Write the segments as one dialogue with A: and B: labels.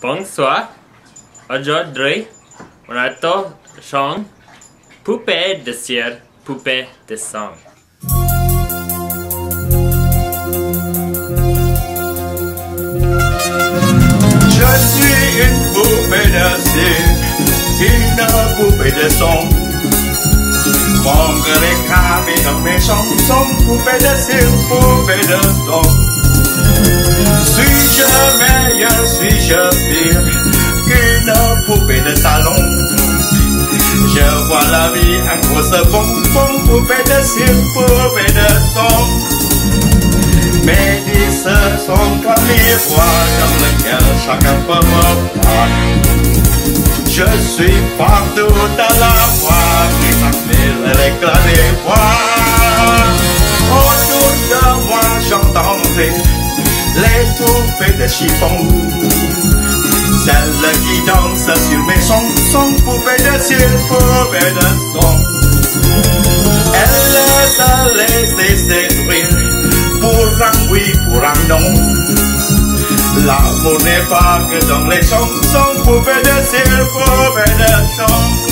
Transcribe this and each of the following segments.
A: Bonsoir. Aujourd'hui, on attend chant Poupée de cire, poupée de sang.
B: Je suis une poupée de cire, une poupée de. Mon cœur est gravé dans mes chansons, poupée de cire, poupée de son. Suis-je meilleur, suis-je Je vois la vie en grosse bonbon, poupée de cire, poupée de son. Mes dix sont comme miroirs dans lequel chacun peut me voir. Je suis partout à la fois, qui s'appelle l'éclat des voix. Autour de moi j'entendrai les poupées de chiffon. Celles qui dansent sur mes chansons, poupées de ciel, poupées de son. Elles allaient séduire pour un oui, pour un non. L'amour n'est pas que dans les chansons, poupées de ciel, poupées de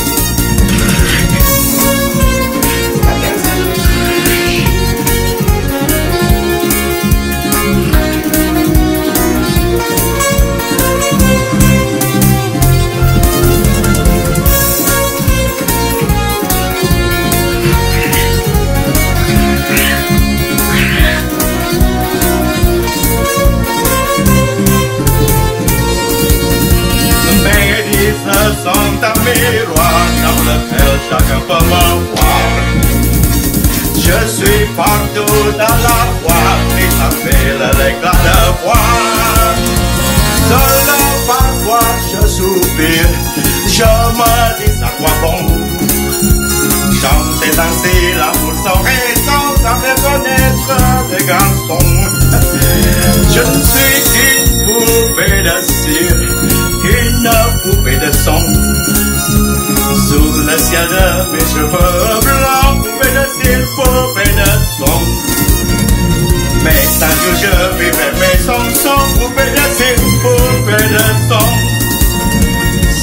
B: suis partout dans la voie et ça fait l'éclat de voix. Seul parfois je soupire, je me dis à quoi bon. Chanter, danser, l'amour sans raison, ça fait connaître des garçons. Je ne suis qu'une poupée de cire, une poupée de son. Sous le ciel de mes cheveux blancs, cire, poupée de son. Mais un jour je vivrai mes chansons, poupée de cire, poupée de son.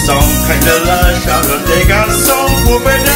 B: Sans crainte de la chaleur des garçons, de son.